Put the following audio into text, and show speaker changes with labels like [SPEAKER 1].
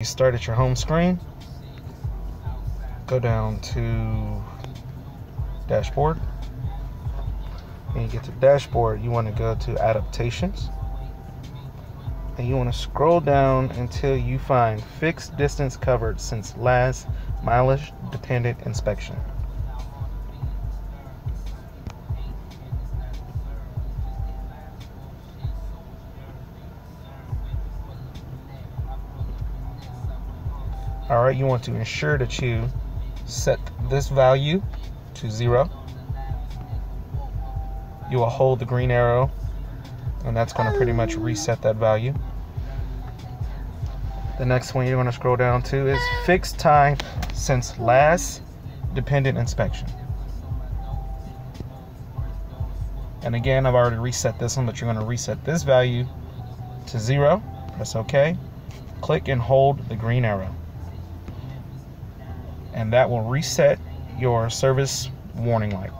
[SPEAKER 1] You start at your home screen, go down to dashboard. When you get to dashboard, you want to go to adaptations. And you want to scroll down until you find fixed distance covered since last mileage dependent inspection. All right you want to ensure that you set this value to zero. You will hold the green arrow and that's going to pretty much reset that value. The next one you're to scroll down to is fixed time since last dependent inspection. And again I've already reset this one but you're going to reset this value to zero. Press OK click and hold the green arrow and that will reset your service warning light.